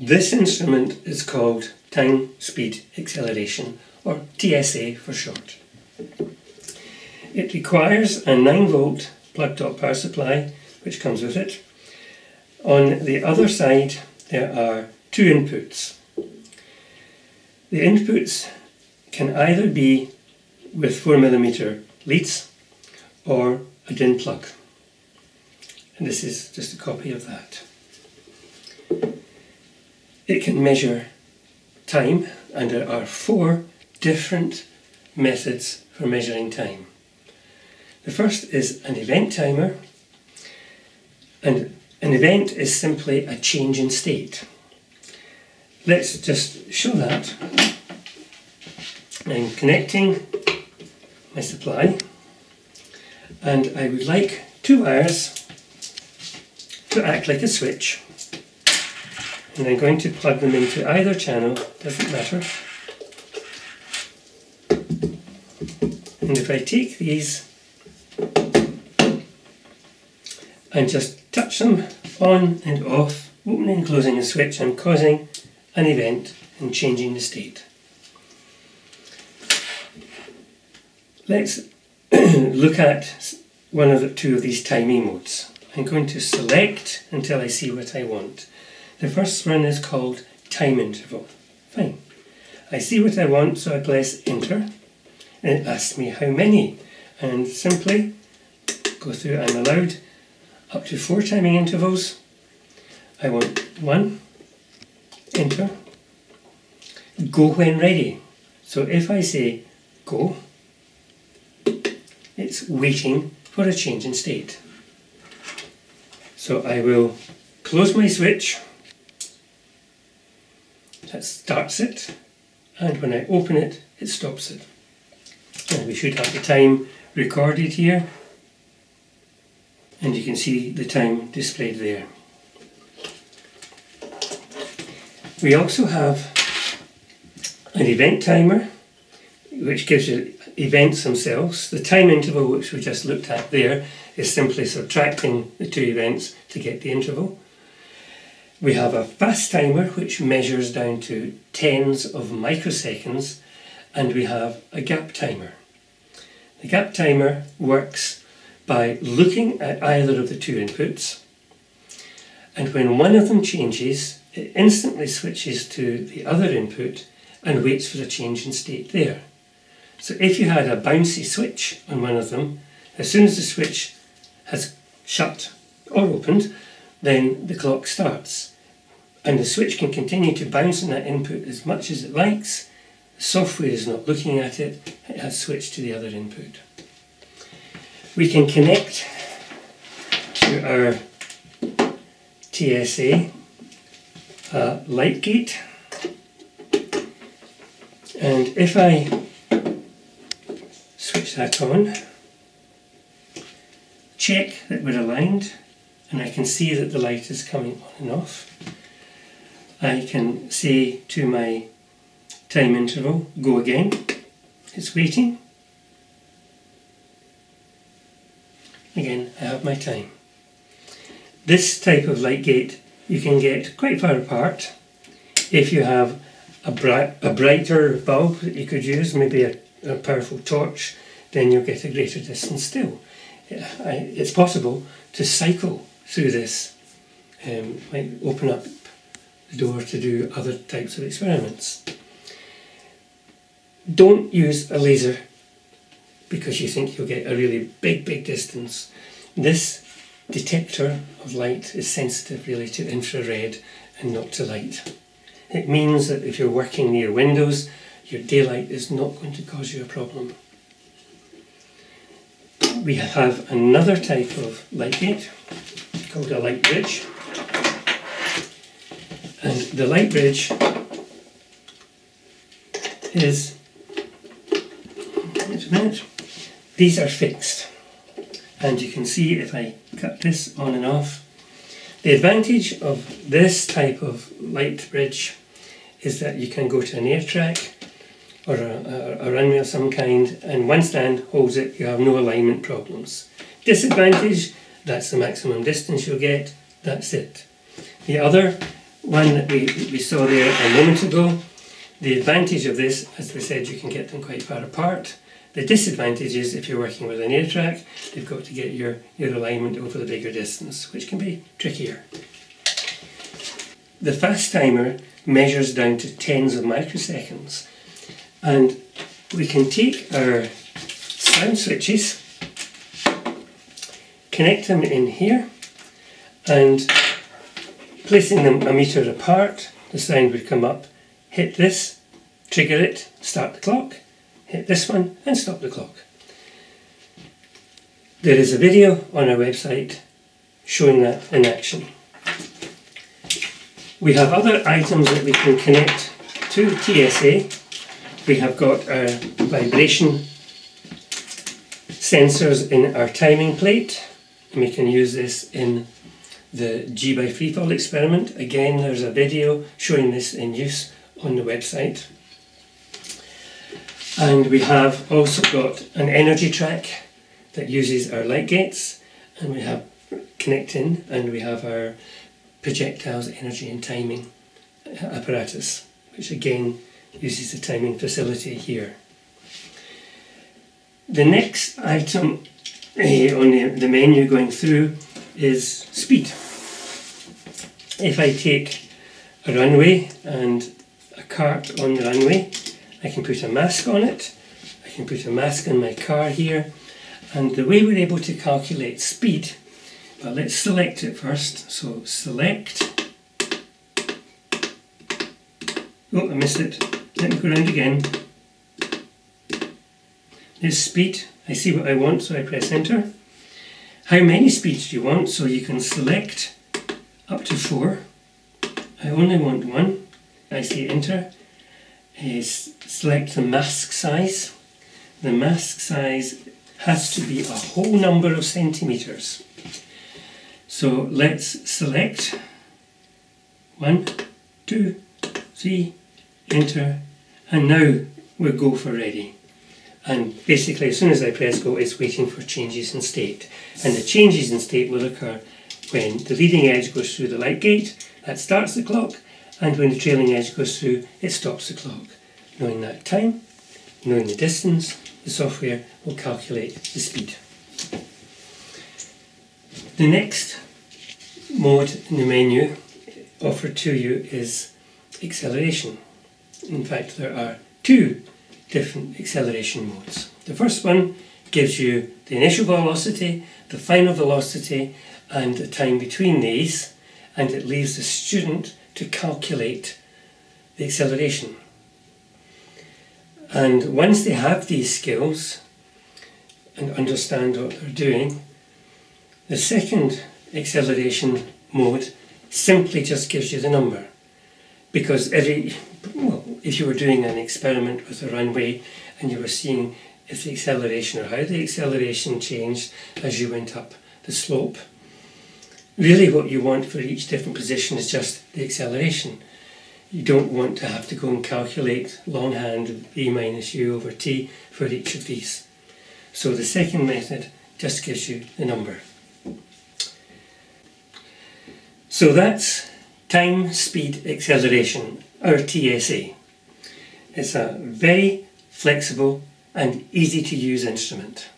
This instrument is called Time Speed Acceleration or TSA for short. It requires a 9 volt plug top power supply which comes with it. On the other side there are two inputs. The inputs can either be with 4mm leads or a DIN plug. And this is just a copy of that. It can measure time and there are four different methods for measuring time. The first is an event timer and an event is simply a change in state. Let's just show that. I'm connecting my supply and I would like two wires to act like a switch and I'm going to plug them into either channel, doesn't matter. And if I take these and just touch them on and off, opening and closing a switch, I'm causing an event and changing the state. Let's look at one of the two of these timing modes. I'm going to select until I see what I want. The first one is called time interval. Fine. I see what I want, so I press enter, and it asks me how many, and simply go through. I'm allowed up to four timing intervals. I want one, enter, go when ready. So if I say go, it's waiting for a change in state. So I will close my switch, that starts it, and when I open it, it stops it. And we should have the time recorded here, and you can see the time displayed there. We also have an event timer, which gives you events themselves. The time interval, which we just looked at there, is simply subtracting the two events to get the interval. We have a fast timer, which measures down to tens of microseconds, and we have a gap timer. The gap timer works by looking at either of the two inputs, and when one of them changes, it instantly switches to the other input and waits for a change in state there. So if you had a bouncy switch on one of them, as soon as the switch has shut or opened, then the clock starts. And the switch can continue to bounce on that input as much as it likes. The software is not looking at it, it has switched to the other input. We can connect to our TSA uh, light gate and if I switch that on, check that we're aligned and I can see that the light is coming on and off. I can say to my time interval, go again, it's waiting. Again, I have my time. This type of light gate you can get quite far apart if you have a, bright, a brighter bulb that you could use, maybe a, a powerful torch, then you'll get a greater distance still. It's possible to cycle through this, um, might open up the door to do other types of experiments. Don't use a laser because you think you'll get a really big, big distance. This detector of light is sensitive really to infrared and not to light. It means that if you're working near windows, your daylight is not going to cause you a problem. We have another type of light gate called a light bridge. And the light bridge is, wait a minute, these are fixed. And you can see if I cut this on and off, the advantage of this type of light bridge is that you can go to an air track or a, a, runway of some kind and one stand holds it, you have no alignment problems. Disadvantage, that's the maximum distance you'll get, that's it. The other one that we, we saw there a moment ago. The advantage of this, as we said, you can get them quite far apart. The disadvantage is if you're working with an Airtrack, you've got to get your, your alignment over the bigger distance, which can be trickier. The fast timer measures down to tens of microseconds and we can take our sound switches, connect them in here and placing them a metre apart, the sound would come up, hit this, trigger it, start the clock, hit this one and stop the clock. There is a video on our website showing that in action. We have other items that we can connect to TSA. We have got our vibration sensors in our timing plate and we can use this in the G by freefall experiment. Again, there's a video showing this in use on the website. And we have also got an energy track that uses our light gates and we have connecting and we have our projectiles energy and timing apparatus which again uses the timing facility here. The next item uh, on the, the menu going through is speed. If I take a runway and a cart on the runway, I can put a mask on it, I can put a mask on my car here, and the way we're able to calculate speed, well let's select it first, so select, oh I missed it, let me go around again, there's speed, I see what I want so I press enter. How many speeds do you want? So you can select up to four. I only want one. I say enter. Eh, Is select the mask size. The mask size has to be a whole number of centimetres. So let's select one, two, three, enter, and now we'll go for ready. And basically, as soon as I press go, it's waiting for changes in state. And the changes in state will occur when the leading edge goes through the light gate, that starts the clock, and when the trailing edge goes through, it stops the clock. Knowing that time, knowing the distance, the software will calculate the speed. The next mode in the menu offered to you is acceleration. In fact, there are two different acceleration modes. The first one gives you the initial velocity, the final velocity, and the time between these, and it leaves the student to calculate the acceleration. And once they have these skills and understand what they're doing, the second acceleration mode simply just gives you the number. Because every, if you were doing an experiment with a runway and you were seeing if the acceleration or how the acceleration changed as you went up the slope, really what you want for each different position is just the acceleration. You don't want to have to go and calculate longhand v minus u over t for each of these. So the second method just gives you the number. So that's time, speed, acceleration, or TSA. It's a very flexible and easy to use instrument.